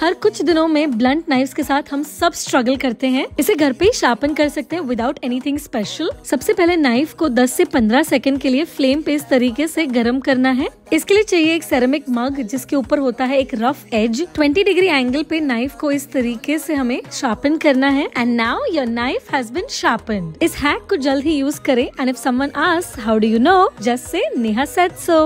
हर कुछ दिनों में ब्लंट नाइफ के साथ हम सब स्ट्रगल करते हैं। इसे घर पे ही शार्पन कर सकते हैं विदाउट एनीथिंग स्पेशल सबसे पहले नाइफ को 10 से 15 सेकंड के लिए फ्लेम पे इस तरीके से गर्म करना है। इसके लिए चाहिए एक सेरेमिक मग जिसके ऊपर होता है एक रफ एज 20 डिग्री एंगल पे नाइफ को इस तरीके से हमें शार्पन करना है। And now your knife has been sharpen इस हैक को जल्द ही यूज़ करें। And if someone ask how do you know just say Neha said so